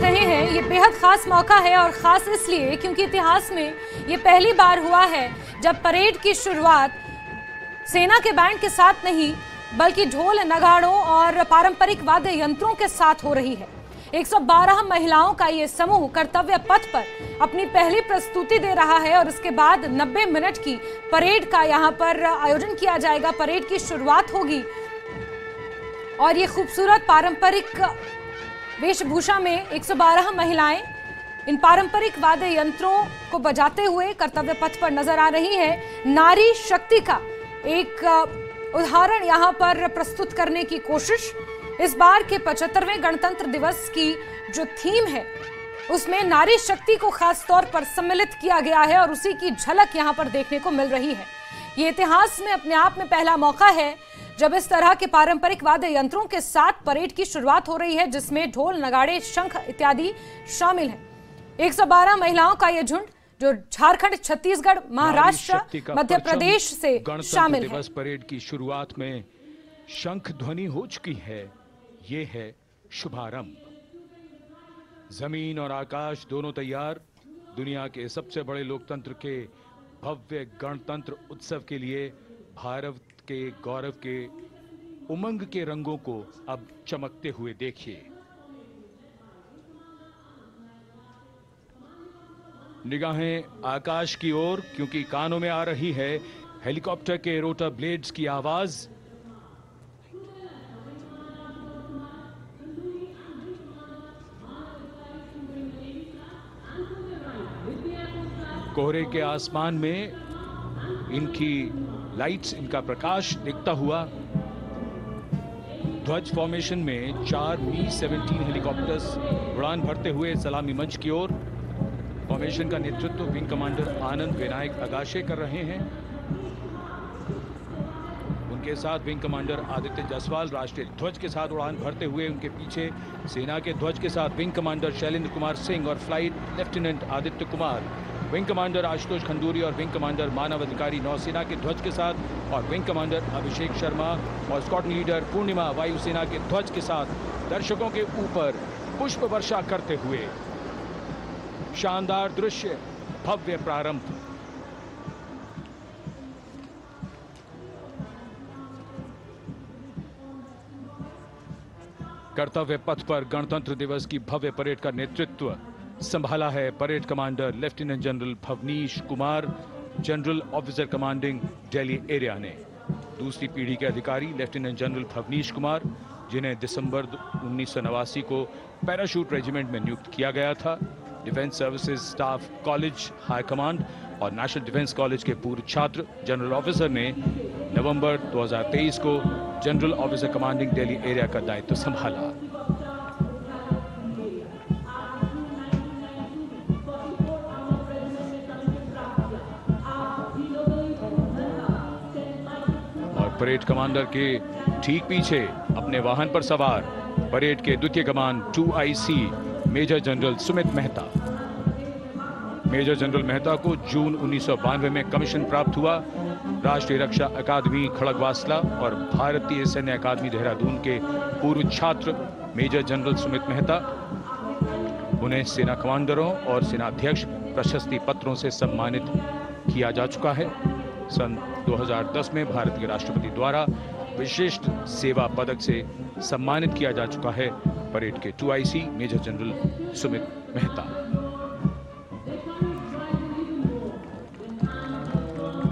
हैं, ये बेहद खास मौका है और ख़ास इसलिए क्योंकि इतिहास में ये पहली बार हुआ है जब परेड की शुरुआत सेना के बैंड के साथ नहीं, बल्कि ढोल, नगाड़ों और पारंपरिक वाद्य यंत्रों के साथ हो रही है। 112 महिलाओं का ये समूह कर्तव्य पथ पर अपनी पहली प्रस्तुति दे रहा है और उसके बाद 90 मिनट की परेड का यहाँ पर आयोजन किया जाएगा। परेड की शुरुआत होगी और ये खूबसूरत पारंपरिक वेशभूषा में 112 महिलाएँ इन पारंपरिक वाद्य यंत्रों को बजाते हुए कर्तव्य पथ पर नज़र आ रही है। नारी शक्ति का एक उदाहरण यहाँ पर प्रस्तुत करने की कोशिश। इस बार के पचहत्तरवें गणतंत्र दिवस की जो थीम है, उसमें नारी शक्ति को खास तौर पर सम्मिलित किया गया है और उसी की झलक यहाँ पर देखने को मिल रही है। ये इतिहास में अपने आप में पहला मौका है जब इस तरह के पारंपरिक वाद्य यंत्रों के साथ परेड की शुरुआत हो रही है जिसमें ढोल नगाड़े शंख इत्यादि शामिल हैं। 112 महिलाओं का यह झुंड जो झारखंड छत्तीसगढ़ महाराष्ट्र मध्य प्रदेश से शामिल है। दिवस परेड की शुरुआत में शंख ध्वनि हो चुकी है। ये है शुभारंभ। ज़मीन और आकाश दोनों तैयार। दुनिया के सबसे बड़े लोकतंत्र के भव्य गणतंत्र उत्सव के लिए भारत के गौरव के उमंग के रंगों को अब चमकते हुए देखिए। निगाहें आकाश की ओर, क्योंकि कानों में आ रही है हेलीकॉप्टर के रोटर ब्लेड्स की आवाज़। कोहरे के आसमान में इनकी लाइट्स इनका प्रकाश दिखता हुआ ध्वज फॉर्मेशन में चार मी 17 हेलीकॉप्टर्स उड़ान भरते हुए सलामी मंच की ओर। फॉर्मेशन का नेतृत्व विंग कमांडर आनंद विनायक अगाशे कर रहे हैं। उनके साथ विंग कमांडर आदित्य जायसवाल राष्ट्रीय ध्वज के साथ उड़ान भरते हुए उनके पीछे सेना के ध्वज के साथ विंग कमांडर शैलेंद्र कुमार सिंह और flight lieutenant Aditya Kumar. Wing commander Ashutosh Khanduri और विंग कमांडर मानव अधिकारी नौसेना के ध्वज के साथ और विंग कमांडर अभिषेक शर्मा और स्कॉट लीडर पूर्णिमा वायुसेना के ध्वज के साथ दर्शकों के ऊपर पुष्प वर्षा करते हुए। शानदार दृश्य, भव्य प्रारंभ। कर्तव्य पथ पर गणतंत्र दिवस की भव्य परेड का नेतृत्व संभाला है parade commander lieutenant general Bhavnish Kumar, general officer commanding Delhi area ने। दूसरी पीढ़ी के अधिकारी लेफ्टिनेंट जनरल भवनीश कुमार, जिन्हें दिसंबर उन्नीस सौ नवासी को पैराशूट रेजिमेंट में नियुक्त किया गया था। Defence services staff college, high command और नेशनल डिफेंस कॉलेज के पूर्व छात्र जनरल ऑफिसर ने नवंबर 2023 को general officer commanding Delhi area का दायित्व तो संभाला। परेड कमांडर के ठीक पीछे अपने वाहन पर सवार। परेड के द्वितीय कमान 2IC major general Sumit Mehta. Major general Mehta को जून उन्नीस में कमीशन प्राप्त हुआ। राष्ट्रीय रक्षा अकादमी, खड़गवासला और भारतीय सैन्य अकादमी, देहरादून के पूर्व छात्र मेजर जनरल सुमित मेहता। उन्हें सेना कमांडरों और सेनाध्यक्ष प्रशस्ति पत्रों से सम्मानित किया जा चुका है। सन 2010 में भारत के राष्ट्रपति द्वारा विशिष्ट सेवा पदक से सम्मानित किया जा चुका है परेड के two major general Sumit Mehta.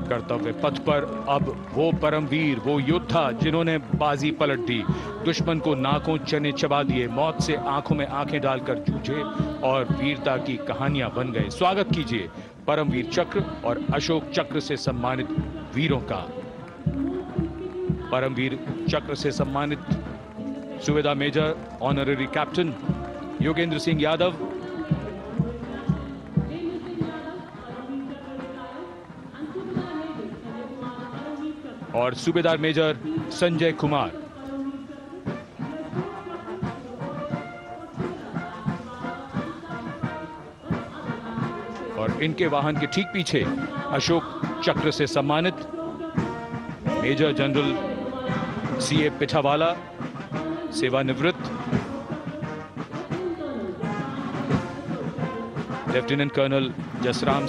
Kartavya Path पर अब वो परमवीर, वो योद्धा जिन्होंने बाजी पलट दी। दुश्मन को नाकों चने चबा दिए, मौत से आँखों में आँखें डालकर जूझे और वीरता की कहानियाँ बन गए। स्वागत कीजिए परमवीर चक्र और अशोक चक्र से सम्मानित वीरों का। परमवीर चक्र से सम्मानित Subedar major honorary captain Yogendra Singh Yadav. और सूबेदार मेजर संजय कुमार। और इनके वाहन के ठीक पीछे अशोक चक्र से सम्मानित मेजर जनरल सी ए पिठावाला, सेवानिवृत्त, लेफ्टिनेंट कर्नल जसराम